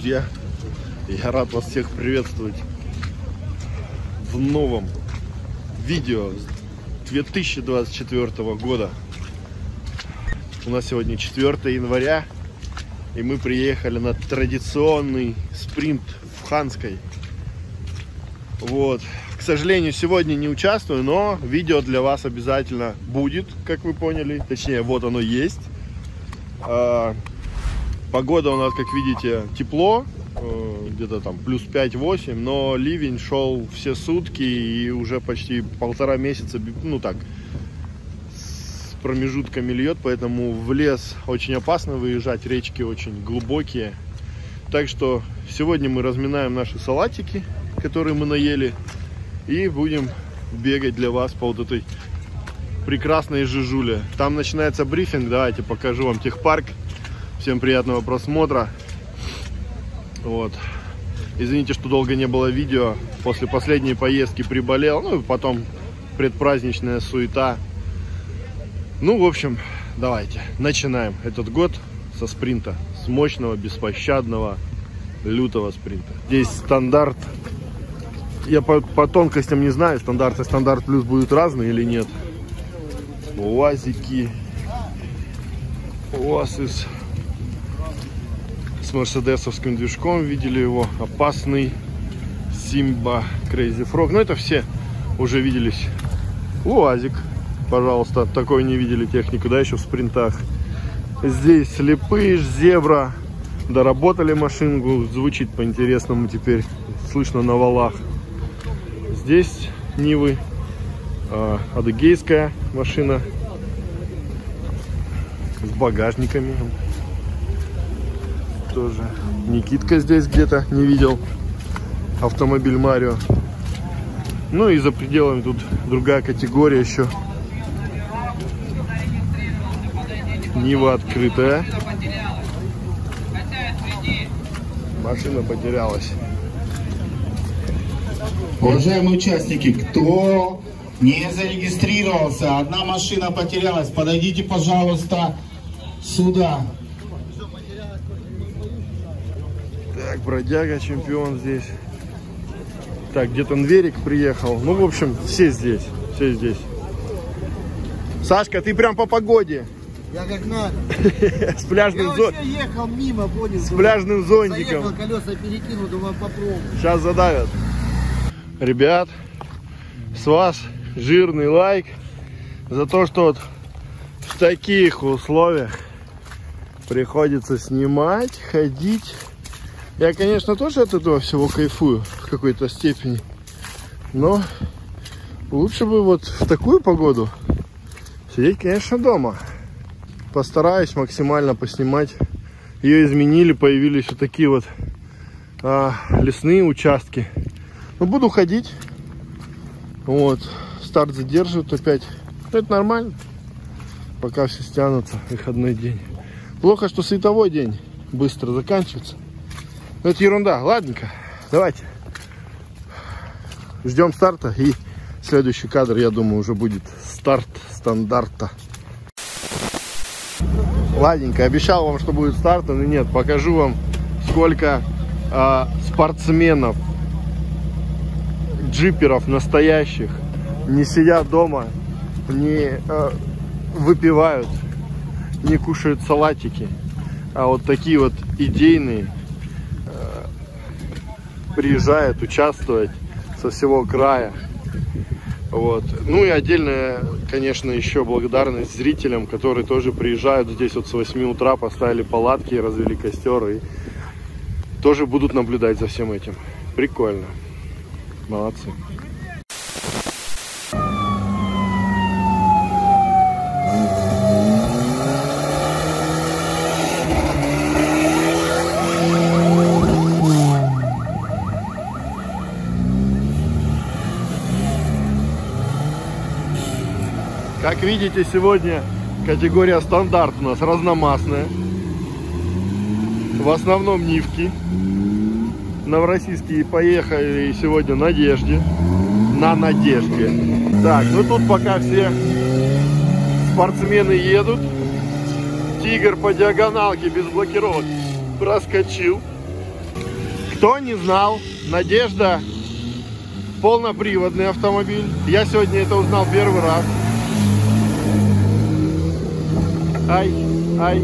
друзья! Я рад вас всех приветствовать в новом видео 2024 года. У нас сегодня 4 января, и мы приехали на традиционный спринт в Ханской. Вот. К сожалению, сегодня не участвую, но видео для вас обязательно будет, как вы поняли. Точнее, вот оно есть. Погода у нас, как видите, тепло, э, где-то там плюс 5-8, но ливень шел все сутки и уже почти полтора месяца, ну так, с промежутками льет, поэтому в лес очень опасно выезжать, речки очень глубокие. Так что сегодня мы разминаем наши салатики, которые мы наели, и будем бегать для вас по вот этой прекрасной жижуле. Там начинается брифинг, давайте покажу вам техпарк. Всем приятного просмотра. Вот. Извините, что долго не было видео. После последней поездки приболел. Ну и потом предпраздничная суета. Ну, в общем, давайте начинаем этот год со спринта. С мощного, беспощадного, лютого спринта. Здесь стандарт. Я по, по тонкостям не знаю, стандарт и стандарт плюс будут разные или нет. УАЗики. УАЗ с мерседесовским движком. Видели его. Опасный. Симба, Crazy Frog. Ну, это все уже виделись. Луазик, пожалуйста. Такой не видели технику, да, еще в спринтах. Здесь слепыш, зебра. Доработали машинку. Звучит по-интересному теперь. Слышно на валах. Здесь Нивы. Э, адыгейская машина. С багажниками тоже. Никитка здесь где-то не видел. Автомобиль Марио. Ну и за пределами тут другая категория еще. Нива открытая. Машина потерялась. Уважаемые участники, кто не зарегистрировался, одна машина потерялась, подойдите, пожалуйста, сюда. Так, бродяга чемпион здесь. Так, где-то Нверик приехал. Ну, в общем, все здесь. Все здесь. Сашка, ты прям по погоде. Я как надо. С пляжным Я зо... вообще ехал мимо, понял. С пляжным зонтиком. Заехал, колеса перекину, думаю, попробую. Сейчас задавят. Ребят, с вас жирный лайк за то, что вот в таких условиях приходится снимать, ходить. Я, конечно, тоже от этого всего кайфую в какой-то степени. Но лучше бы вот в такую погоду сидеть, конечно, дома. Постараюсь максимально поснимать. Ее изменили, появились вот такие вот а, лесные участки. Но буду ходить. Вот. Старт задерживают опять. Но это нормально. Пока все стянутся. Выходной день. Плохо, что световой день быстро заканчивается. Но это ерунда. Ладненько. Давайте. Ждем старта. И следующий кадр, я думаю, уже будет старт стандарта. Ладненько. Обещал вам, что будет старт, но нет. Покажу вам, сколько э, спортсменов, джиперов настоящих не сидят дома, не э, выпивают, не кушают салатики, а вот такие вот идейные приезжают участвовать со всего края. Вот. Ну и отдельная, конечно, еще благодарность зрителям, которые тоже приезжают здесь вот с 8 утра, поставили палатки, развели костер и тоже будут наблюдать за всем этим. Прикольно. Молодцы. Как видите, сегодня категория стандарт у нас разномастная. В основном Нивки. Новороссийские поехали сегодня Надежде. На Надежде. Так, ну тут пока все спортсмены едут. Тигр по диагоналке без блокировок проскочил. Кто не знал, Надежда полноприводный автомобиль. Я сегодня это узнал первый раз. Ай, ай.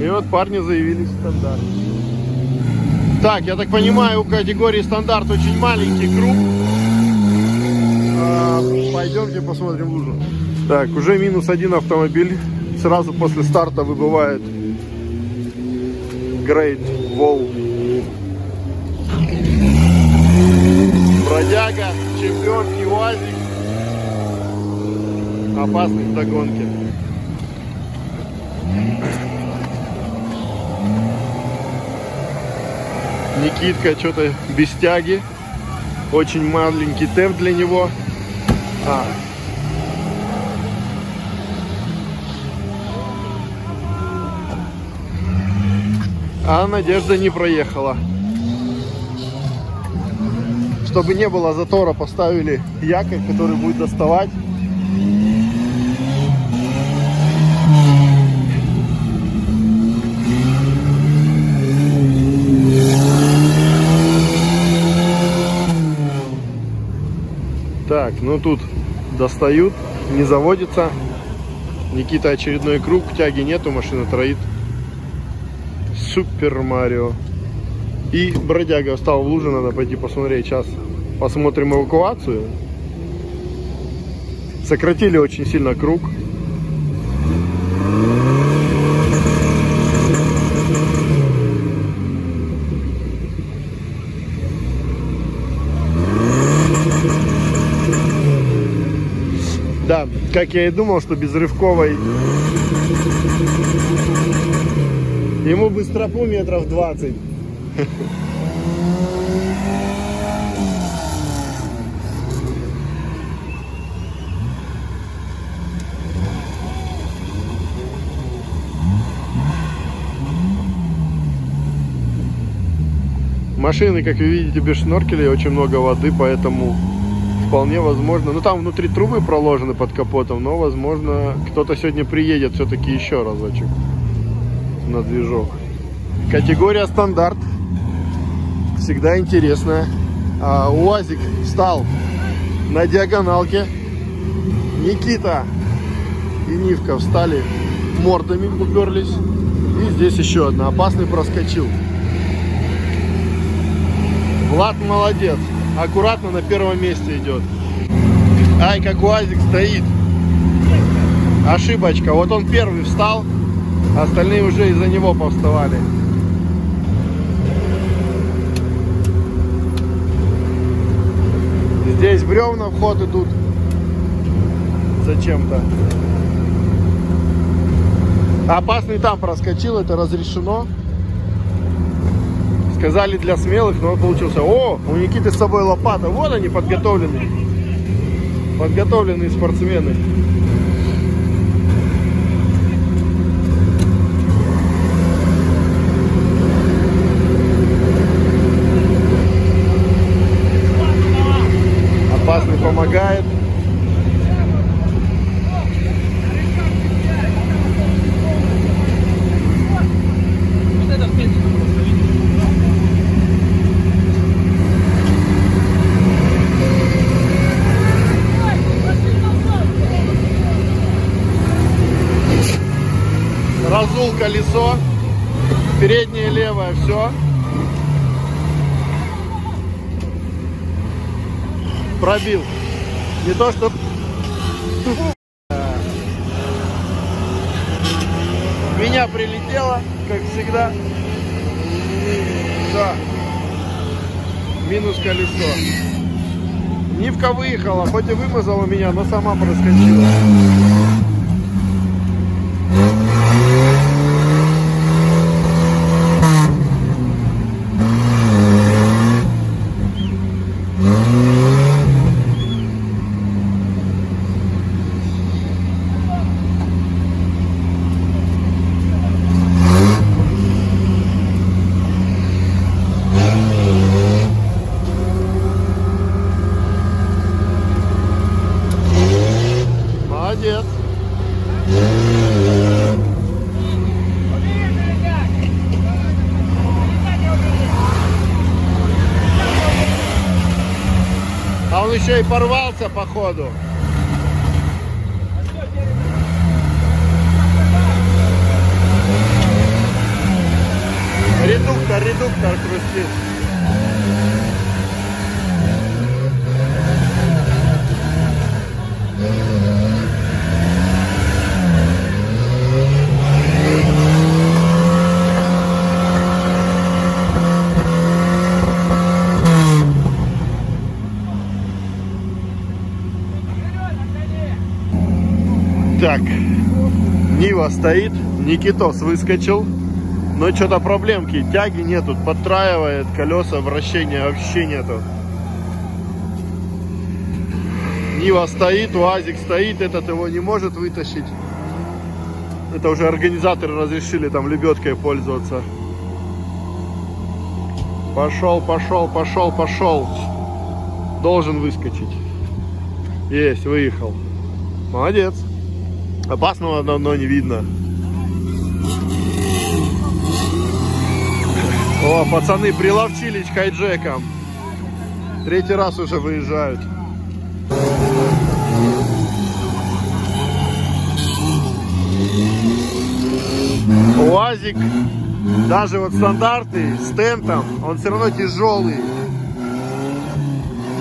И вот парни заявились в стандарт. Так, я так понимаю, у категории стандарт очень маленький круг. А, пойдемте посмотрим лужу. Так, уже минус один автомобиль. Сразу после старта выбывает Great Wall. Бродяга, чемпионский УАЗик. Опасный в догонке. Никитка что-то без тяги. Очень маленький темп для него. А. а Надежда не проехала. Чтобы не было затора, поставили якорь, который будет доставать. Так, ну тут достают, не заводится. Никита очередной круг, тяги нету, машина троит. Супер Марио. И бродяга встал в луже, надо пойти посмотреть. Сейчас посмотрим эвакуацию. Сократили очень сильно круг. Да, как я и думал, что без рывковой ему бы стропу метров 20. Машины, как вы видите, без шноркелей, очень много воды, поэтому вполне возможно. Ну там внутри трубы проложены под капотом, но возможно кто-то сегодня приедет все-таки еще разочек на движок. Категория стандарт. Всегда интересная. А, УАЗик встал на диагоналке. Никита и Нивка встали мордами, уперлись. И здесь еще одна. Опасный проскочил. Влад молодец. Аккуратно на первом месте идет. Ай, как УАЗик стоит. Ошибочка. Вот он первый встал, остальные уже из-за него повставали. Здесь бревна в ход идут. Зачем-то. Опасный там проскочил, это разрешено. Сказали для смелых, но он получился. О, у Никиты с собой лопата. Вот они подготовленные. Подготовленные спортсмены. Опасный помогает. Разул колесо. Переднее левое все. Пробил. Не то что... Меня прилетело, как всегда. Да. Минус колесо. Нивка выехала, хоть и вымазала меня, но сама проскочила. Молодец. Он еще и порвался, походу. Редуктор, редуктор хрустит. Так, Нива стоит, Никитос выскочил, но что-то проблемки, тяги нету, подтраивает, колеса вращения вообще нету. Нива стоит, УАЗик стоит, этот его не может вытащить. Это уже организаторы разрешили там лебедкой пользоваться. Пошел, пошел, пошел, пошел. Должен выскочить. Есть, выехал. Молодец. Опасного давно не видно. О, пацаны приловчились хайджеком. Третий раз уже выезжают. УАЗик, даже вот стандартный, с тентом, он все равно тяжелый.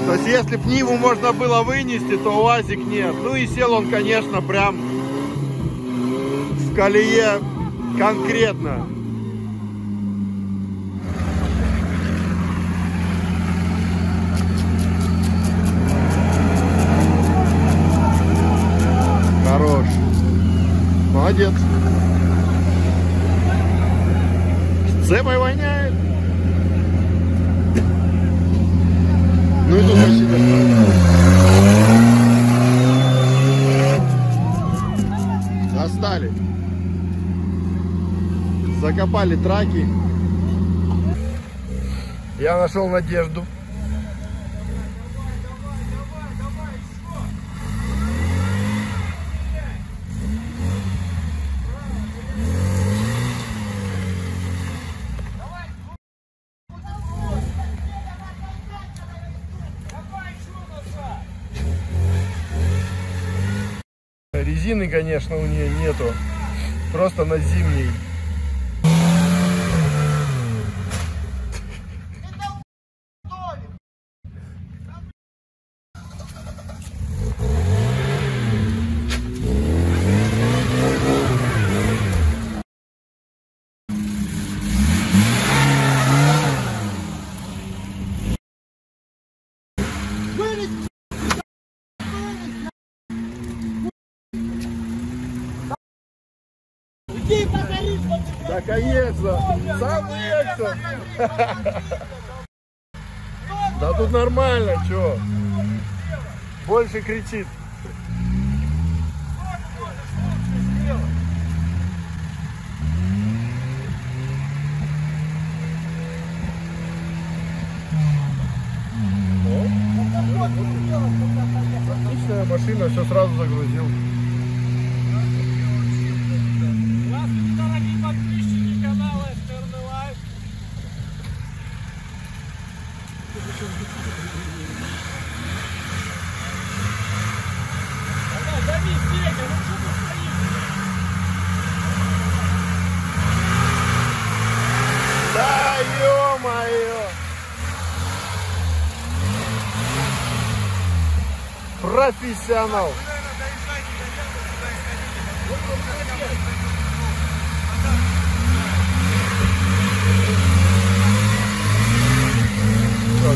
То есть, если б Ниву можно было вынести, то УАЗик нет. Ну и сел он, конечно, прям в колее конкретно. Хорош. Молодец. С цепой воняет. Ну и тут Закопали траки. Я нашел надежду. Резины, конечно, у нее нету. Просто на зимней. Да, конечно. Сам Эксон. Да тут нормально, чё? Больше кричит. Отличная машина, все сразу загрузил. Здравствуйте, дорогие подписчики канала СТРН Лайв. Давай, зови Петя, ну что ты стоишь? Да ё-моё! Профессионал!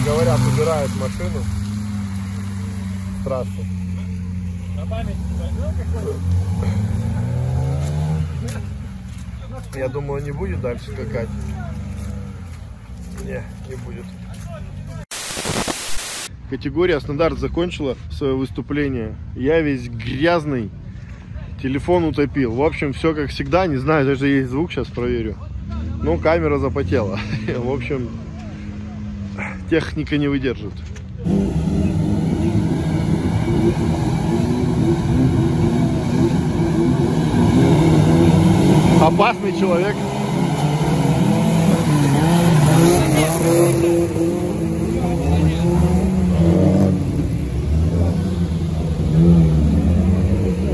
Говорят, убирают машину. с трассы. На память? Я думаю, не будет дальше скакать. Не, не будет. Категория стандарт закончила свое выступление. Я весь грязный. Телефон утопил. В общем, все как всегда. Не знаю, даже есть звук, сейчас проверю. Ну, камера запотела. В общем, техника не выдержит. Опасный человек.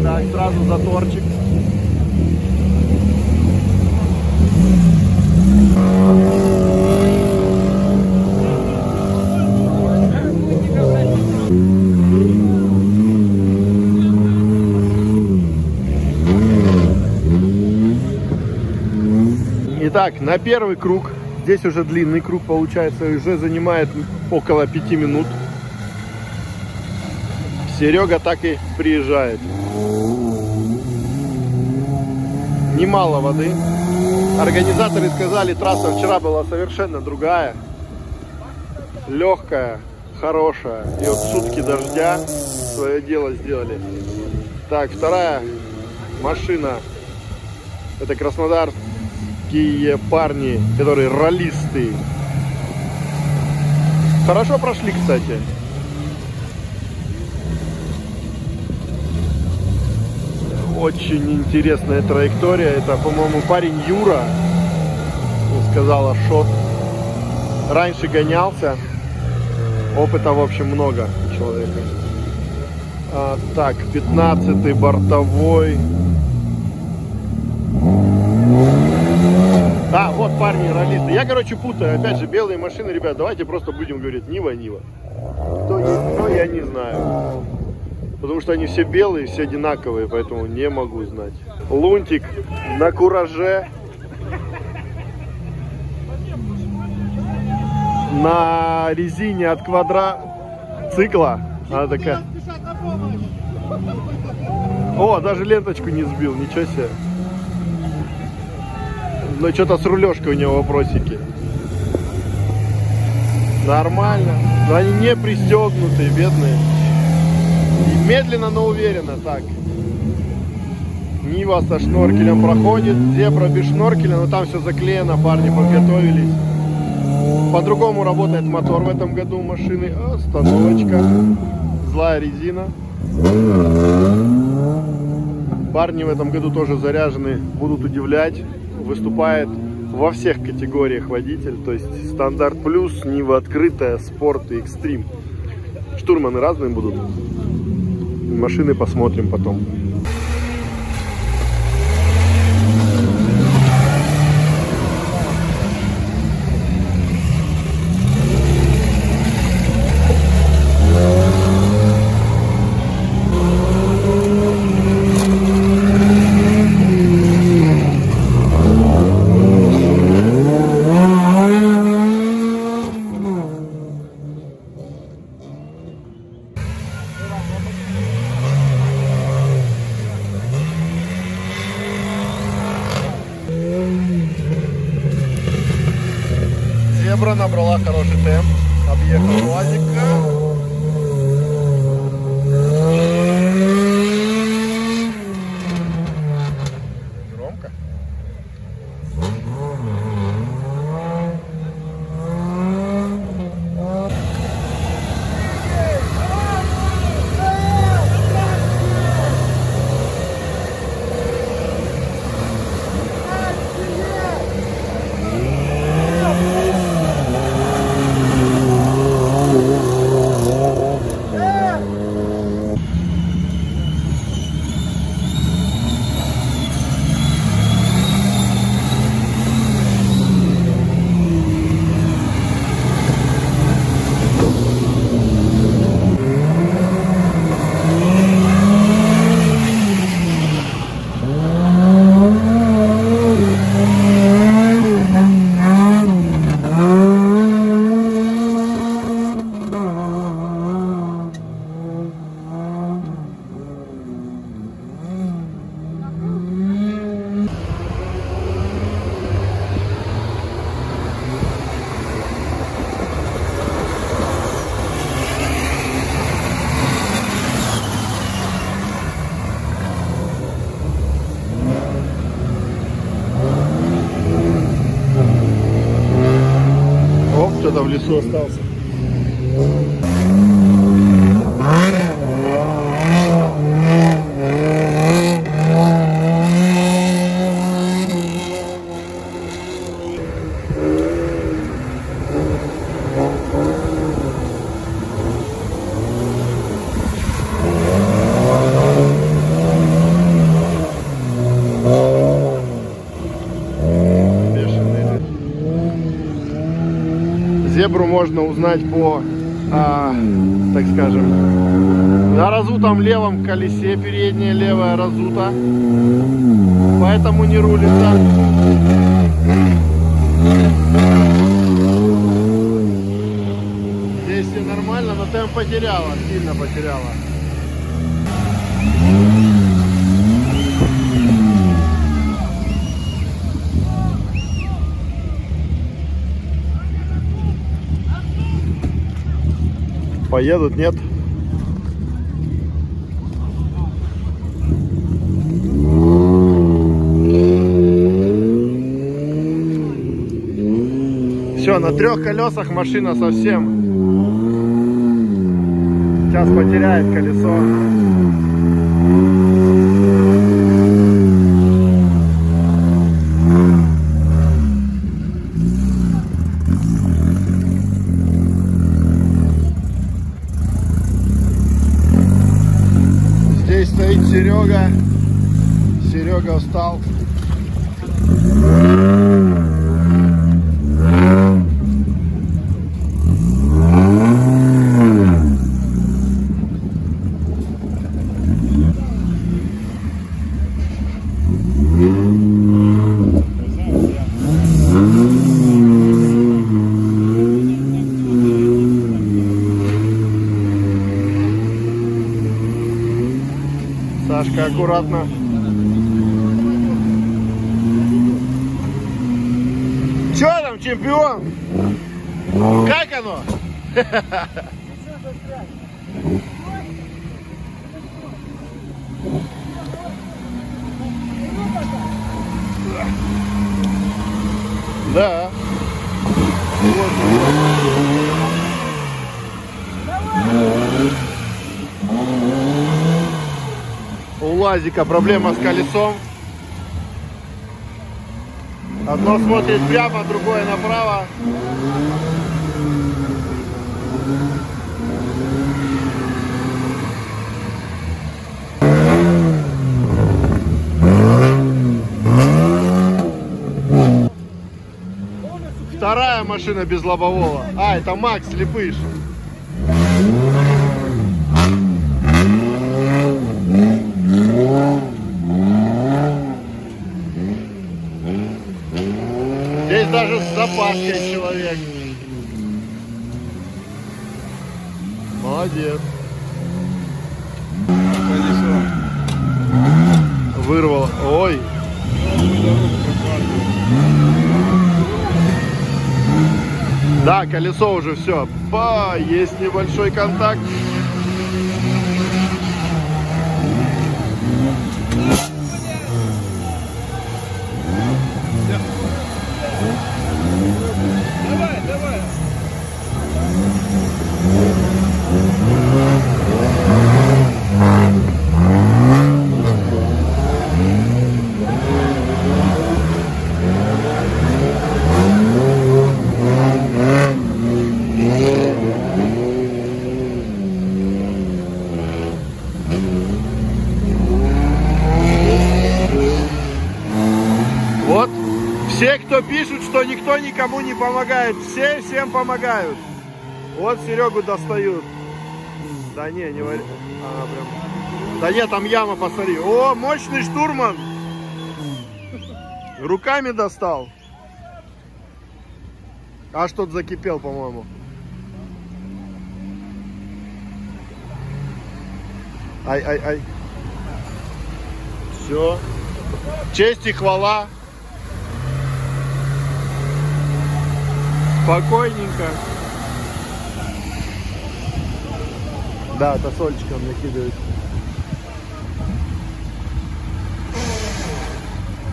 Так, сразу заторчик. Thank you. Итак, на первый круг, здесь уже длинный круг получается, уже занимает около пяти минут. Серега так и приезжает. Немало воды. Организаторы сказали, трасса вчера была совершенно другая. Легкая, хорошая. И вот сутки дождя свое дело сделали. Так, вторая машина. Это краснодарские парни, которые ролисты. Хорошо прошли, кстати. Очень интересная траектория. Это, по-моему, парень Юра. Сказала Шот. Раньше гонялся. Опыта, в общем, много у человека. А, так, 15 бортовой. А, вот парни ролисты. Я, короче, путаю. Опять же, белые машины, ребят, давайте просто будем говорить Нива, Нива. Кто есть кто, я не знаю. Потому что они все белые, все одинаковые, поэтому не могу знать. Лунтик на кураже. На резине от квадроцикла. Она такая. О, даже ленточку не сбил, ничего себе. Но что-то с рулежкой у него вопросики. Нормально. Но они не пристегнутые, бедные. И медленно, но уверенно. Так. Нива со шноркелем проходит. Зебра без шноркеля, но там все заклеено. Парни подготовились. По-другому работает мотор в этом году у машины. Остановочка. Злая резина. Парни в этом году тоже заряжены. Будут удивлять. Выступает во всех категориях водитель. То есть стандарт плюс, Нива открытая, спорт и экстрим. Штурманы разные будут. Машины посмотрим потом. Можно узнать по, а, так скажем, на разутом левом колесе, передняя левая разута, поэтому не рулится. Здесь все нормально, но темп потеряла, сильно потеряла. Поедут, нет? Все, на трех колесах машина совсем. Сейчас потеряет колесо. Здесь стоит Серега. Серега устал. Сашка, аккуратно. Че там, чемпион? Как оно? Да. УАЗика проблема с колесом. Одно смотрит прямо, другое направо. Вторая машина без лобового. А, это Макс Слепыш. Здесь даже запаской человек. Молодец. Вырвал. Ой. Да, колесо уже все. Ба, есть небольшой контакт. Давай, давай. Вот все, кто пишут, что никому не помогает, все всем помогают. Вот Серегу достают. Да не, не вари... а, прям. Да нет, там яма, посмотри. О, мощный штурман. Руками достал. Аж тут закипел, по-моему. Ай, ай, ай. Все. Честь и хвала. Спокойненько. Да, тосольчиком накидывает.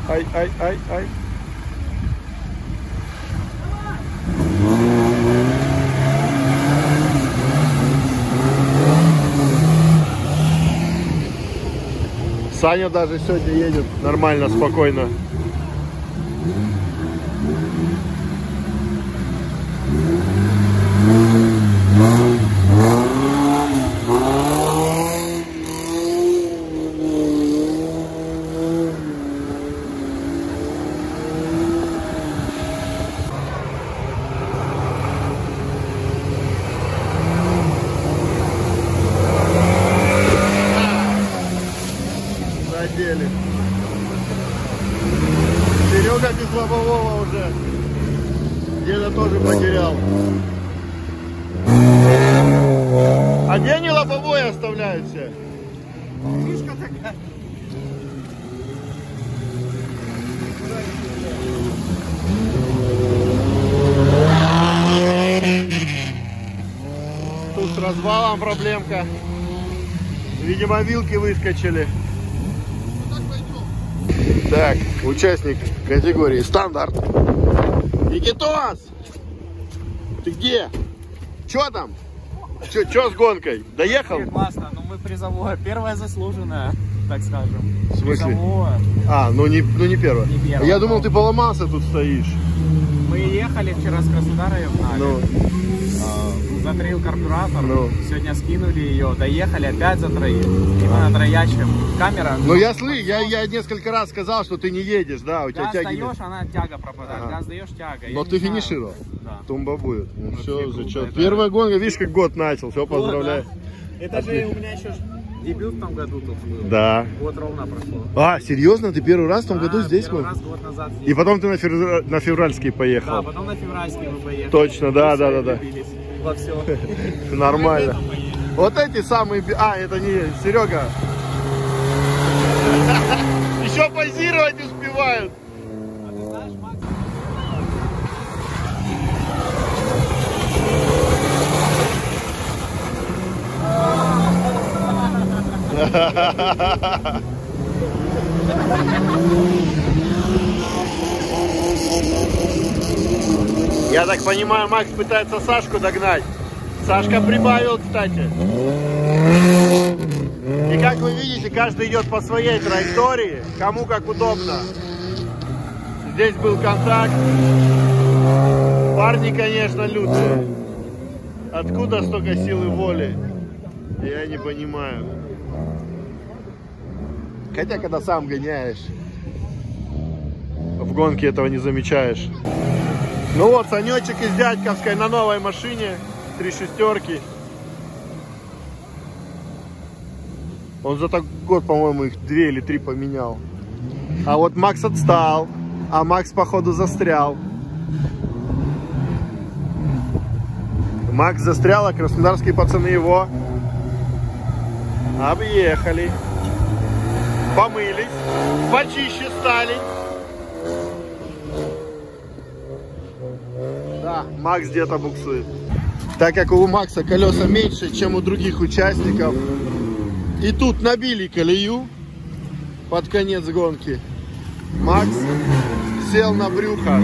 Ай, ай, ай, ай. Саня даже сегодня едет нормально, спокойно. Não, não. Видимо, вилки выскочили. Так, участник категории стандарт. Никитос! Ты где? Чё там? Чё, чё с гонкой? Доехал? Классно, ну мы призовое. Первая заслуженная, так скажем. В смысле? Призовое. А, ну не, ну не первое. Не первое. Я думал, ты поломался тут стоишь. Мы ехали вчера с Краснодара ее гнали. Ну, Затроил карбюратор. Ну. Сегодня скинули ее, доехали, опять затроили. И мы натроячим. Камера. ну я слы, я, я несколько раз сказал, что ты не едешь, да, у тебя Газ тяги нет. даешь, она тяга пропадает. Ага. Газ даешь, тяга. Я Но не ты финишировал. Да. Тумба будет. Ну Вообще все, зачет. это- Первая гонка, видишь, как год начал. Все, поздравляю. Это же у меня еще дебют в том году тут был. Да. Год ровно прошло. А, серьезно? Ты первый раз в том году Да, здесь первый был? раз год назад здесь. И потом ты на, на февральский Да, поехал. потом на февральский мы поехали. Точно, да, да, да, да. влюбились Во все. Нормально. Вот эти самые... А, это не Серега. Еще позировать успевают. Я так понимаю, Макс пытается Сашку догнать. Сашка прибавил, кстати. И как вы видите, каждый идет по своей траектории, кому как удобно. Здесь был контакт. Парни, конечно, лютые. Откуда столько силы воли? Я не понимаю. Хотя, когда сам гоняешь, в гонке этого не замечаешь. Ну вот, Санечек из Дядьковской на новой машине. Три шестерки. Он за так год, по-моему, их две или три поменял. А вот Макс отстал. А Макс, походу, застрял. Макс застрял, а краснодарские пацаны его объехали. Помылись. Почище стали. Макс где-то буксует. Так как у Макса колеса меньше, чем у других участников. И тут набили колею под конец гонки. Макс сел на брюхо.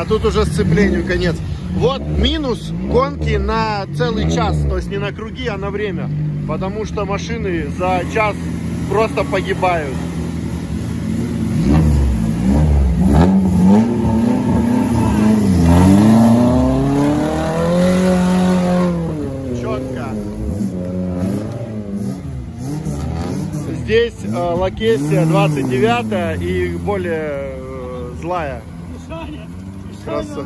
А тут уже сцеплению конец. Вот минус гонки на целый час, то есть не на круги, а на время. Потому что машины за час просто погибают. Здесь э, Лакесия 29 и более э, злая. Краса.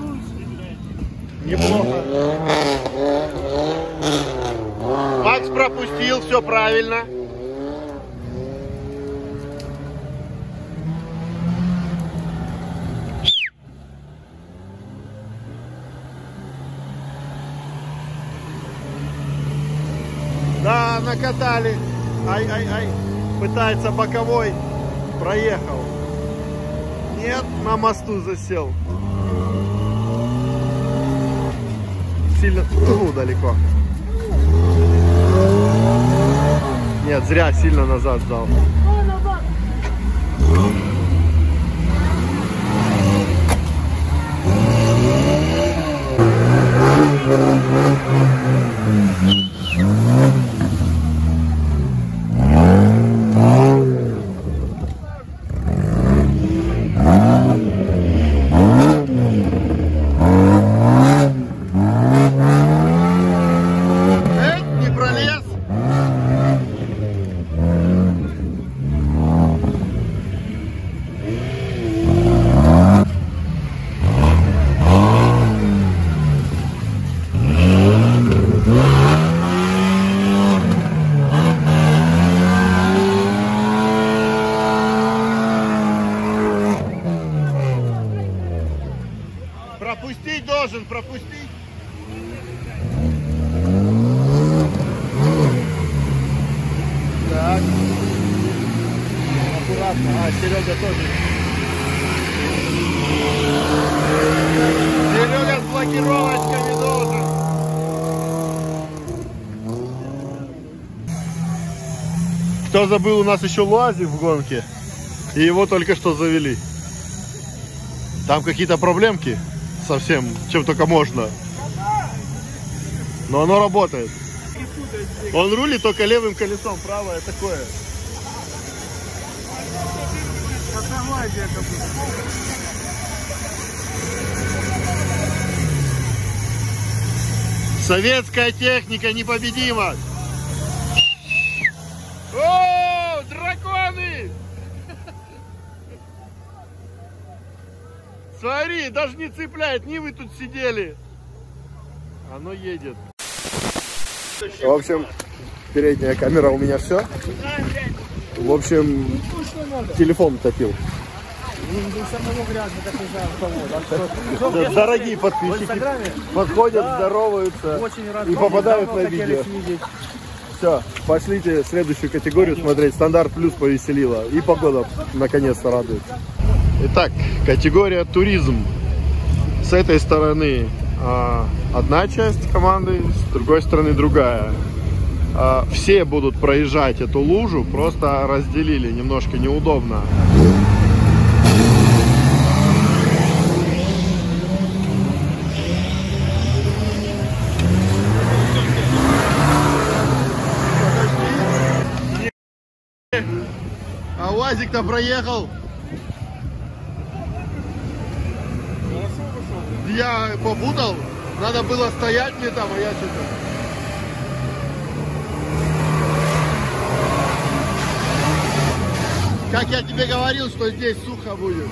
Неплохо. Макс пропустил, все правильно. Да, накатали. Ай-ай-ай. Пытается боковой. Проехал. Нет, на мосту засел. Сильно, ну, далеко. Нет, зря сильно назад сдал. Эй, не пролез. Должен пропустить. Так. Аккуратно. А, Серега тоже. Серега с блокировочками должен. Кто забыл, у нас еще луазик в гонке. И его только что завели. Там какие-то проблемки совсем, чем только можно. Но оно работает. Он рулит только левым колесом, правое такое. Советская техника непобедима. О, драконы! Смотри, даже не цепляет, не вы тут сидели. Оно едет. В общем, передняя камера у меня все. В общем, телефон топил. Дорогие подписчики подходят, здороваются и попадают на видео. Все, пошлите следующую категорию смотреть. Стандарт плюс повеселила. И погода наконец-то радует. Итак, категория туризм. Этой стороны а, одна часть команды, с другой стороны другая. А, все будут проезжать эту лужу, просто разделили, немножко неудобно. А УАЗик-то проехал. Я попутал. Надо было стоять мне там, а я что-то... Как я тебе говорил, что здесь сухо будет.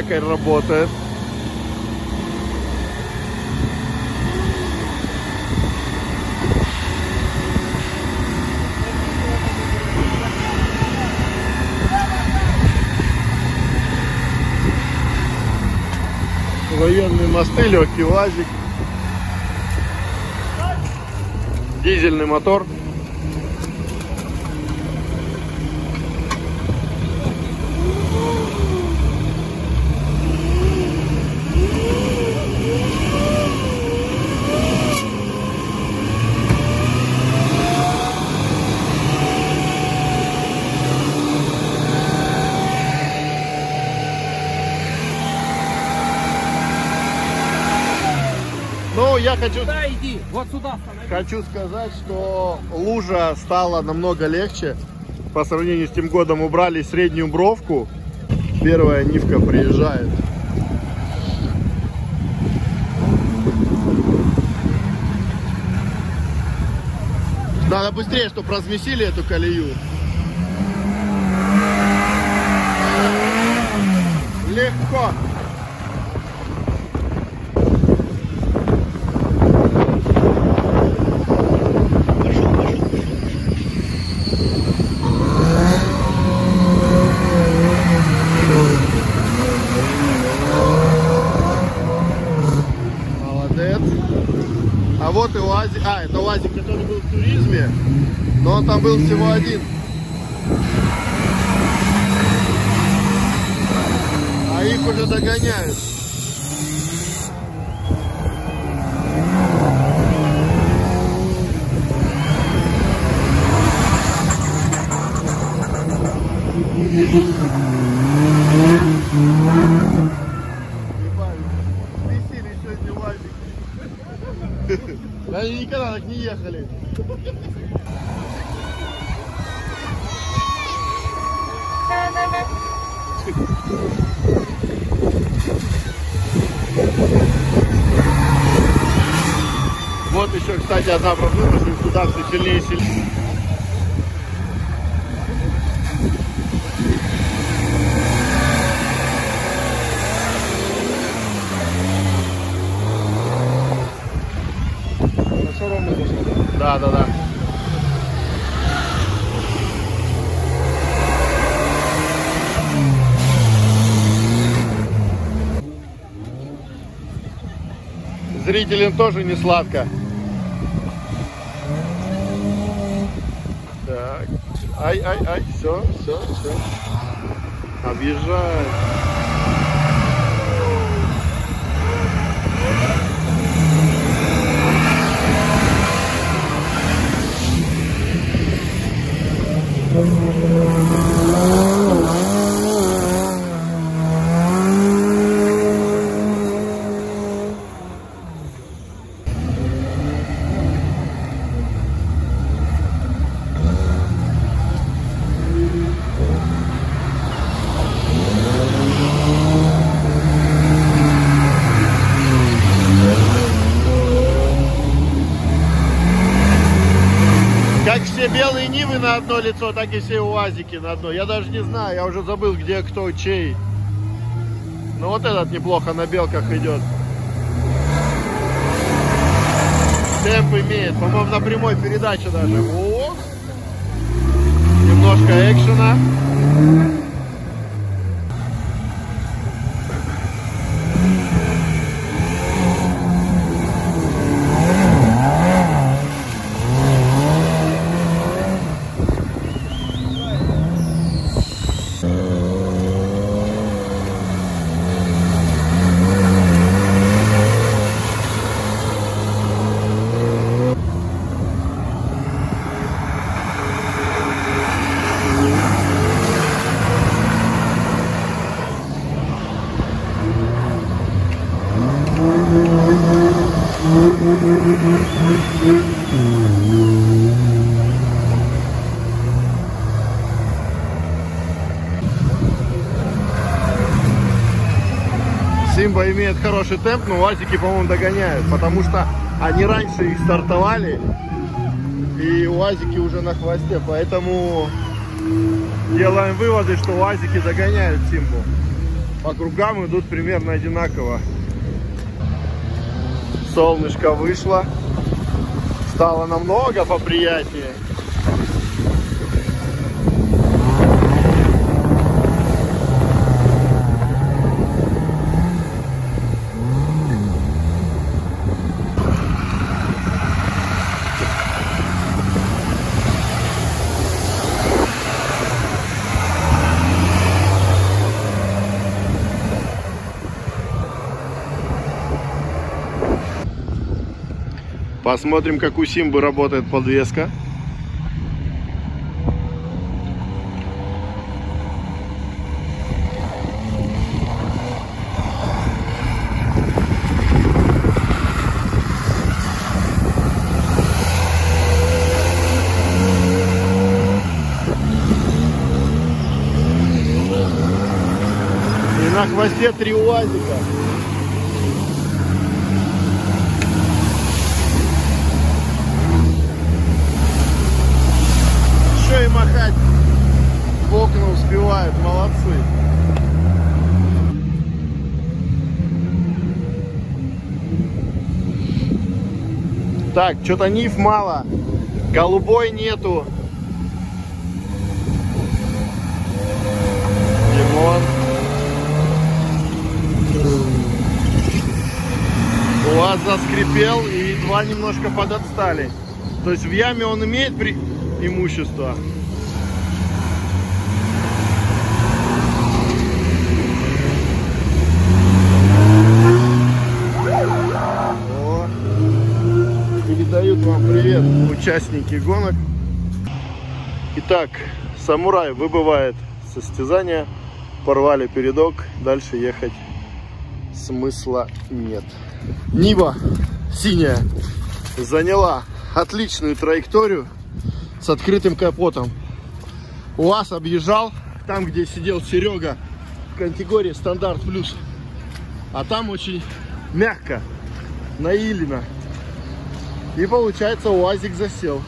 Якорь работает. Военные мосты, легкий УАЗик. Дизельный мотор. Хочу, Сюда иди, вот сюда становись. хочу сказать, что лужа стала намного легче. По сравнению с тем годом убрали среднюю бровку. Первая нивка приезжает. Надо быстрее, чтобы размесили эту колею. Легко. Молодец. А вот и УАЗик. А, это УАЗик, который был в туризме. Но он там был всего один. А их уже догоняют. Бесили сегодня УАЗик. Они никогда так не ехали. Thank кстати, одна проблема, что сильнее. Да, да, да. Зрителям тоже не сладко. Так. Ай, ай, ай, все, все, все. Объезжает. Как все белые Нивы на одно лицо, так и все УАЗики на одно. Я даже не знаю, я уже забыл, где кто чей. Но вот этот неплохо на белках идет. Темп имеет, по-моему, на прямой передаче даже. О! Немножко экшена. Симба имеет хороший темп, но УАЗики, по-моему, догоняют, потому что они раньше их стартовали, и УАЗики уже на хвосте, поэтому делаем выводы, что УАЗики догоняют Симбу. По кругам идут примерно одинаково. Солнышко вышло, стало намного поприятнее. Посмотрим, как у Симбы работает подвеска. На хвосте три УАЗика. Еще и махать в окна успевают, молодцы. Так, что-то ниф мало. Голубой нету. Лимон. УАЗ заскрипел и два немножко подотстали. То есть в яме он имеет при... имущество. О, передают вам привет участники гонок. Итак, самурай выбывает состязания, порвали передок, дальше ехать смысла нет. Нива синяя заняла отличную траекторию с открытым капотом. УАЗ объезжал там, где сидел Серега в категории стандарт плюс. А там очень мягко, наилено. И получается УАЗик засел.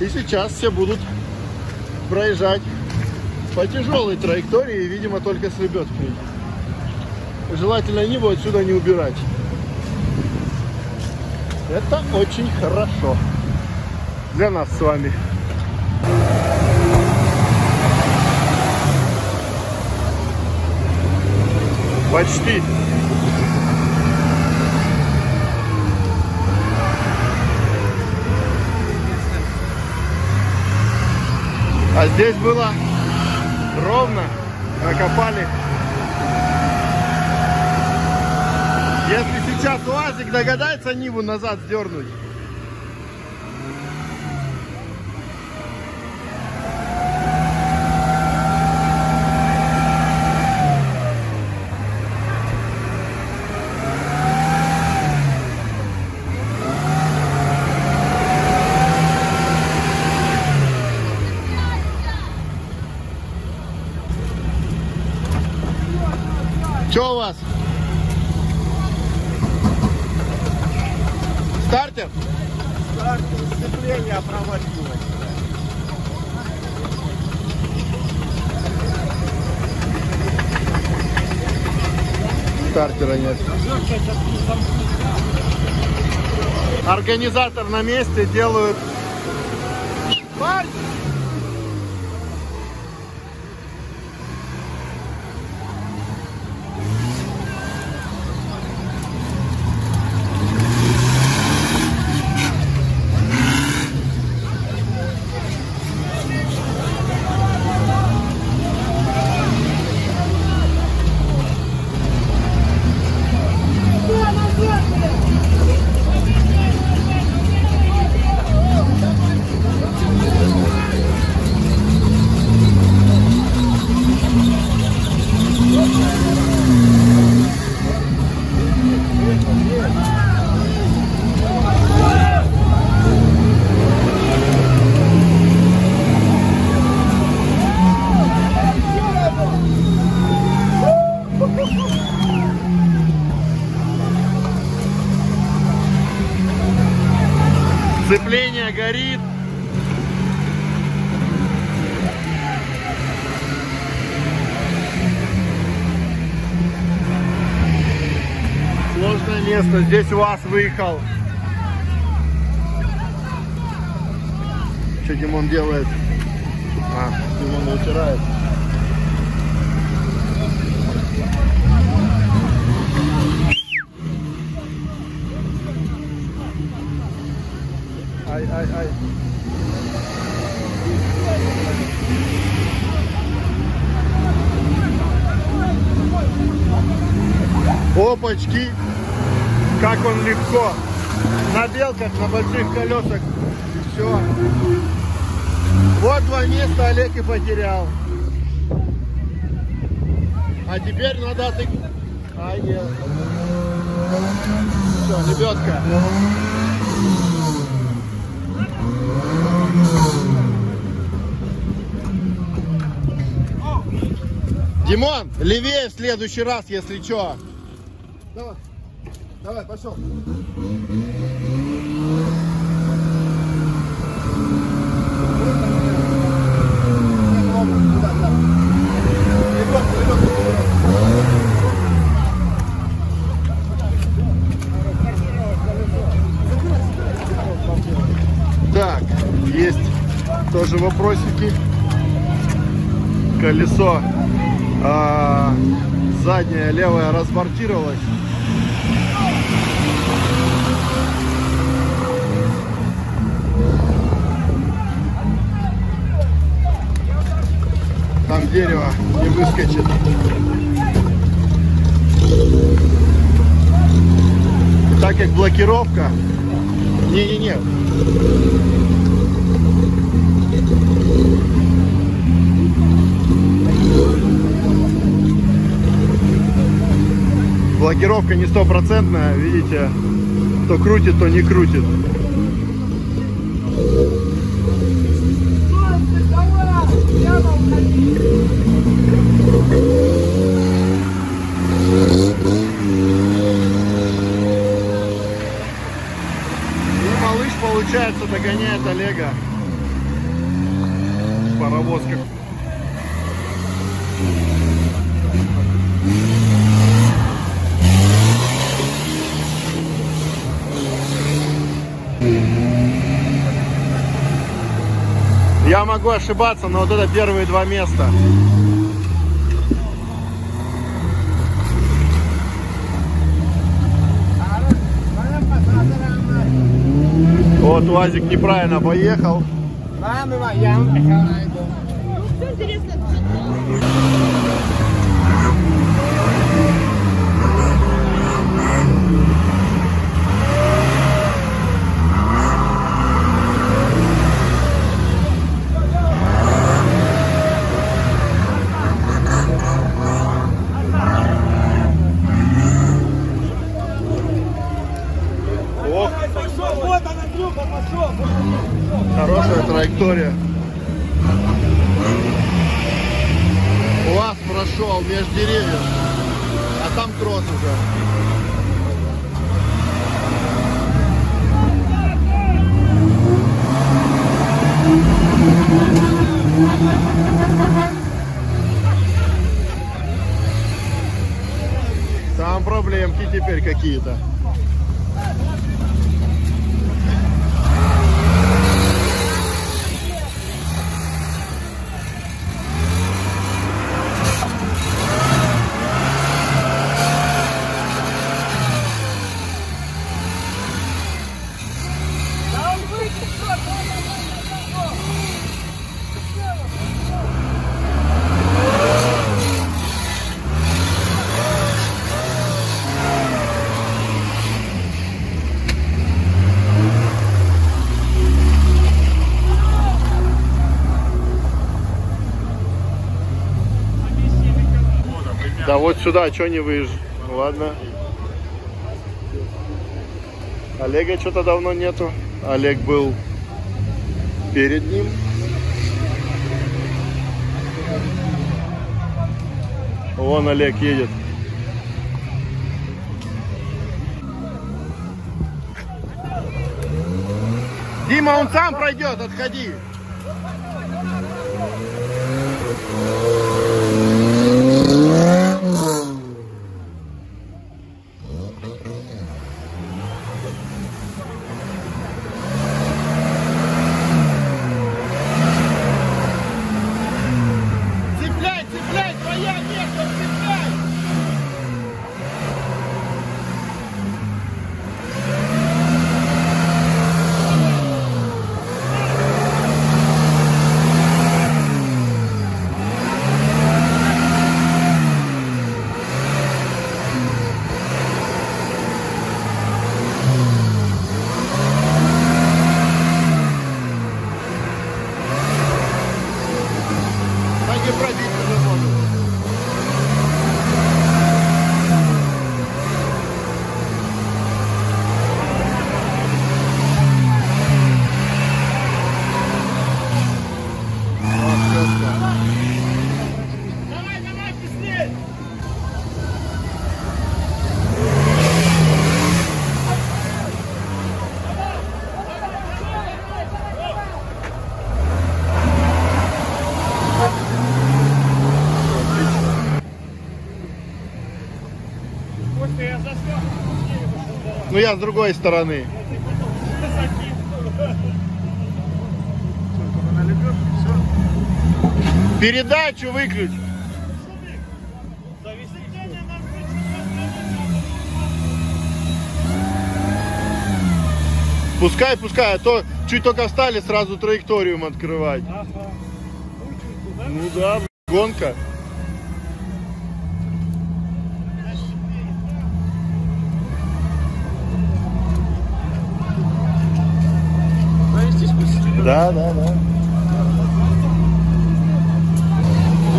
И сейчас все будут проезжать по тяжелой траектории, видимо, только с лебедкой. Желательно Ниву отсюда не убирать. Это очень хорошо для нас с вами. Почти. А здесь было ровно, накопали. Если сейчас УАЗик догадается Ниву назад сдернуть, Что у вас? Стартер? Сцепление провалилось. Стартера нет. Организатор на месте делают. Марш! Здесь у вас выехал. Что Димон делает? А, Димон вытирает. Ай, ай, ай. Опачки! Как он легко! На белках, на больших колесах. И все. Вот два места Олег и потерял. А теперь надо ты... А, нет. Все, лебедка. Димон, левее в следующий раз, если что. Давай, давай, пошел. Так, есть тоже вопросики. Колесо а, заднее левое разбортировалось. Там дерево не выскочит. Так как блокировка. Не-не-не. Блокировка не стопроцентная, видите, то крутит, то не крутит. Ну, малыш, получается, догоняет Олега. Паровоз как... Я могу ошибаться, но вот это первые два места. Вот Уазик неправильно поехал. Все интересно. Хорошая траектория. УАЗ прошел между деревьев, а там трос уже. Там проблемки теперь какие-то. Сюда, что не выезжаешь? Ладно. Олега что-то давно нету. Олег был перед ним. Вон Олег едет. Дима, он сам пройдет, отходи. Я с другой стороны. Передачу выключи. Пускай, пускай, а то чуть только встали, сразу траекториум открывать. Ну да, гонка. Да, да, да.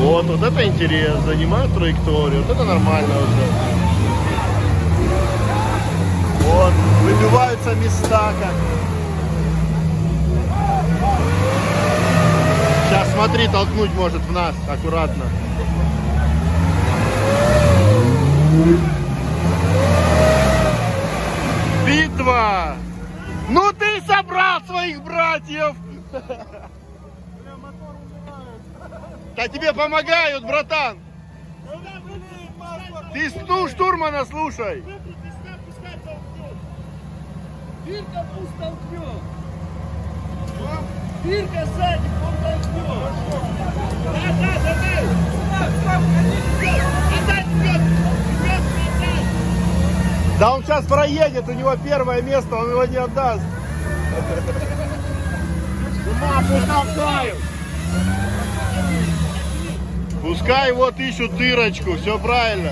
Вот, вот это интерес, занимают траекторию, вот это нормально уже. Вот, выбиваются места как. Сейчас смотри, толкнуть может в нас, аккуратно. Битва! Ну ты собрал своих братьев! Да тебе помогают, братан! Ты сту штурмана слушай! Ирка пусть толкнет. Ирка сзади, он толкнет. Да, да, давай. Отдай вперед. Да он сейчас проедет, у него первое место, он его не отдаст. Пускай вот ищут дырочку, все правильно.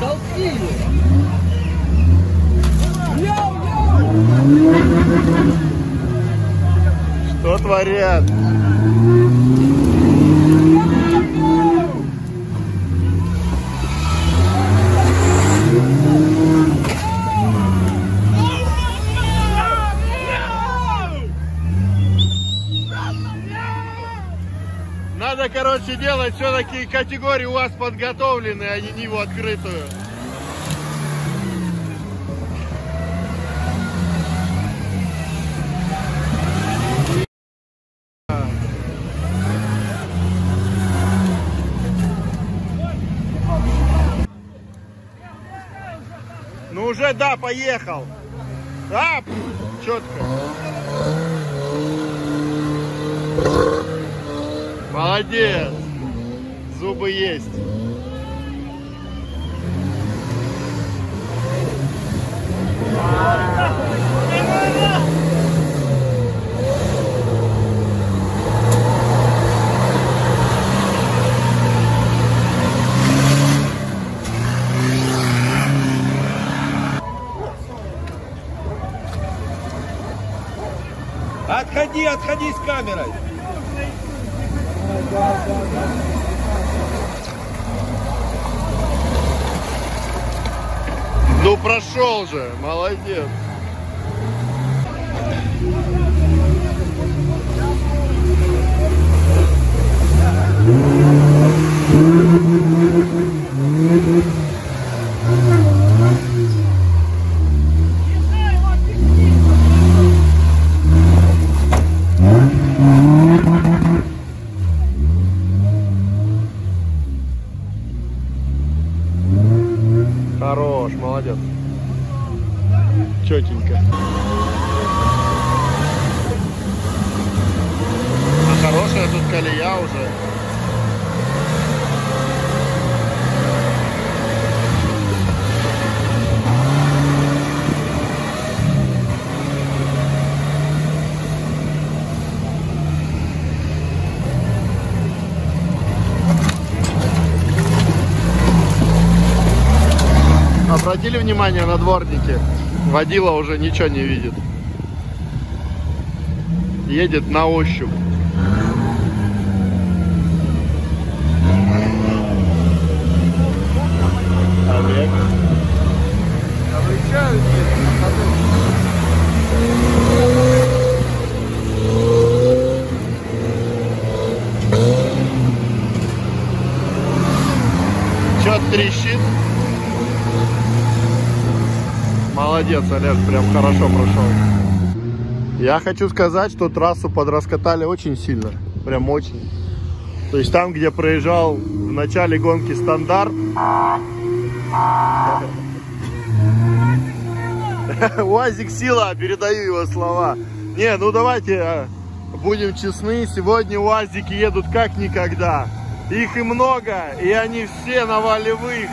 Толкни его. Что творят? Надо, короче, делать все-таки категории у вас подготовленные, а не Ниву открытую. Ну уже да, поехал. А, четко. Молодец. Зубы есть. Отходи, отходи с камерой. Ну прошел же, молодец. Хорош, молодец. Четенько. А хорошая тут колея уже. Обратили внимание на дворники? Водила уже ничего не видит. Едет на ощупь. Олег. Трещит? Молодец, Олег, прям хорошо прошел. Я хочу сказать, что трассу подраскатали очень сильно. Прям очень. То есть там, где проезжал в начале гонки стандарт. Уазик сила, передаю его слова. Не, ну давайте а, будем честны, сегодня УАЗики едут как никогда. Их и много, и они все на волевых.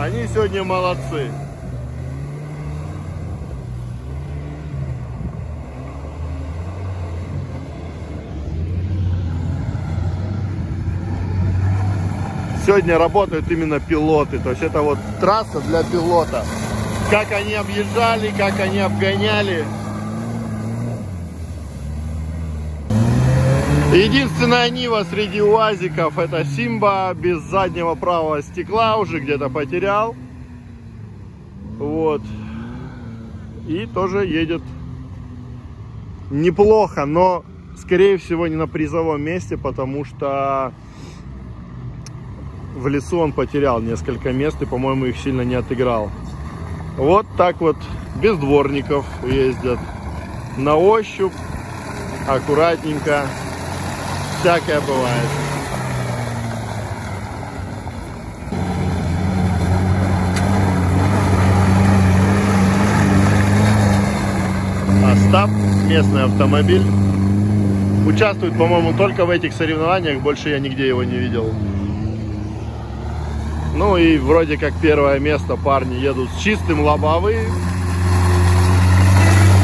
Они сегодня молодцы. Сегодня работают именно пилоты. То есть это вот трасса для пилота. Как они объезжали, как они обгоняли. Единственная Нива среди УАЗиков это Симба без заднего правого стекла уже где-то потерял. Вот. И тоже едет неплохо, но скорее всего не на призовом месте, потому что в лесу он потерял несколько мест и, по-моему, их сильно не отыграл. Вот так вот, без дворников ездят. На ощупь, аккуратненько. Всякое бывает. Остап, местный автомобиль. Участвует, по-моему, только в этих соревнованиях. Больше я нигде его не видел. Ну и вроде как первое место парни едут с чистым лобовым.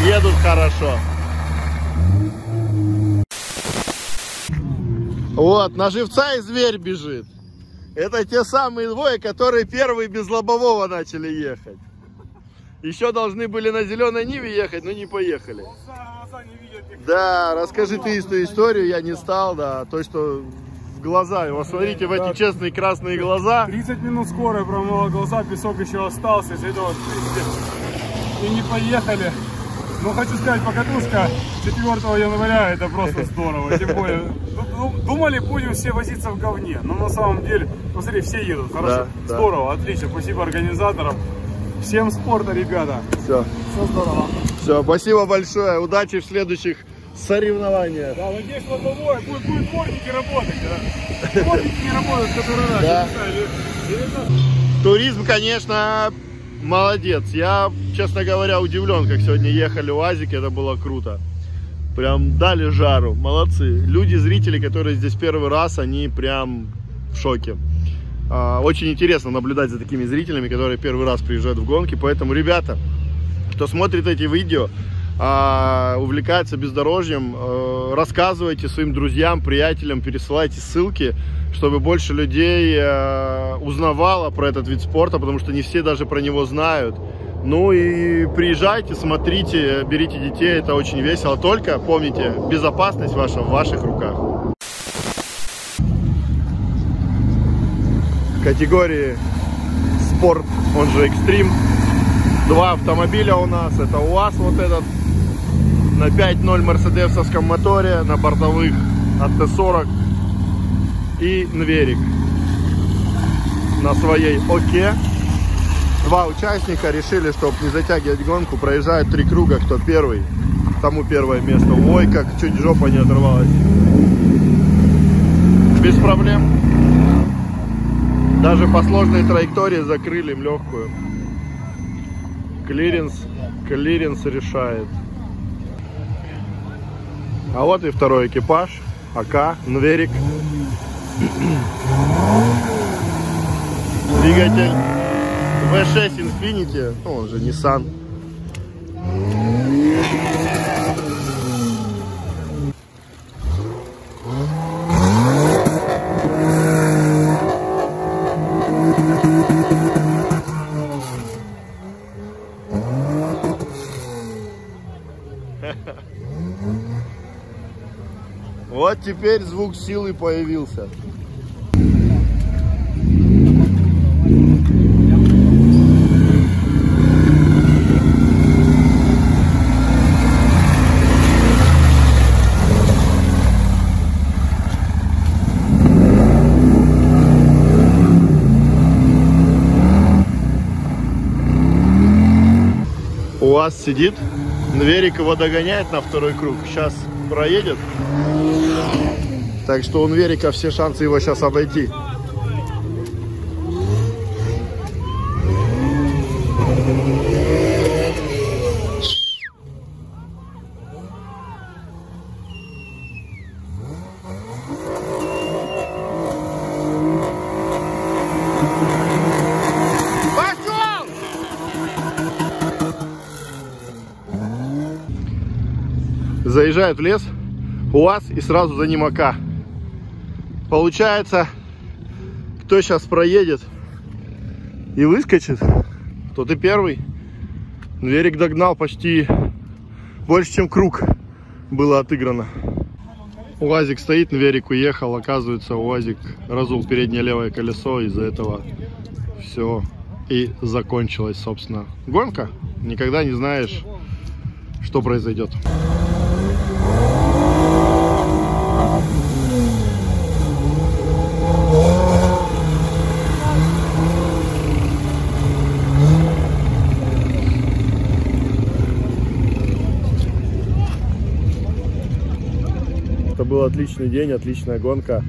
Едут хорошо. Вот, на живца и зверь бежит. Это те самые двое, которые первые без лобового начали ехать. Еще должны были на зеленой Ниве ехать, но не поехали. Да, расскажи ты эту историю, я не стал, да, то, что в глаза, вот смотрите в эти честные красные глаза. 30 минут скорая промыла глаза, песок еще остался, из этого и не поехали. Но хочу сказать, покатушка 4 января, это просто здорово. Тем более, думали, будем все возиться в говне. Но на самом деле, посмотри, все едут. Хорошо, Да, да. здорово, отлично. Спасибо организаторам. Всем спорта, ребята. Все, Все здорово. все, спасибо большое, удачи в следующих соревнованиях. Да, надеюсь, лобовое будет, будет дворники работать. Да? Дворники не работают, которые раз. Да. Туризм, конечно, молодец. Я, честно говоря, удивлен, как сегодня ехали УАЗики, это было круто. Прям дали жару, молодцы. Люди, зрители, которые здесь первый раз, они прям в шоке. А, Очень интересно наблюдать за такими зрителями, которые первый раз приезжают в гонки. Поэтому, ребята, кто смотрит эти видео, увлекается бездорожьем, э, рассказывайте своим друзьям, приятелям, пересылайте ссылки, чтобы больше людей э, узнавало про этот вид спорта, потому что не все даже про него знают. Ну и приезжайте, смотрите, берите детей, это очень весело. Только помните, безопасность ваша в ваших руках. Категории спорт, он же экстрим, два автомобиля у нас. Это УАЗ вот этот на 5.0 мерседесовском моторе, на бортовых от Т-40 и Нверик на своей ОКе. Два участника решили, чтобы не затягивать гонку, проезжают три круга, кто первый, тому первое место. Ой, как чуть жопа не оторвалась. Без проблем. Даже по сложной траектории закрыли им легкую. Клиренс, клиренс решает. А вот и второй экипаж. АК, Нверик. Двигатель V6 Infiniti, ну он же Nissan. Теперь звук силы появился. У вас сидит, Нверик его догоняет на второй круг. Сейчас проедет. Так что у Нверика все шансы его сейчас обойти. Заезжает в лес УАЗ и сразу за ним АК. Получается, кто сейчас проедет и выскочит, тот и первый. Верик догнал почти больше, чем круг было отыграно. УАЗик стоит, Верик уехал. Оказывается, УАЗик разул переднее левое колесо. Из-за этого все и закончилась, собственно, гонка. Никогда не знаешь, что произойдет. был отличный день, отличная гонка.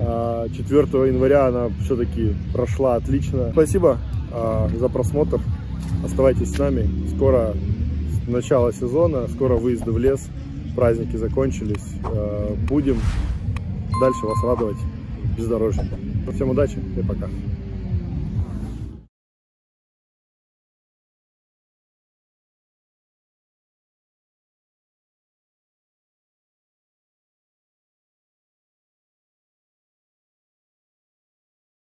А, 4 января она все-таки прошла отлично. Спасибо а, за просмотр. Оставайтесь с нами. Скоро начало сезона, скоро выезды в лес. Праздники закончились. А, Будем дальше вас радовать бездорожьем. Всем удачи и пока.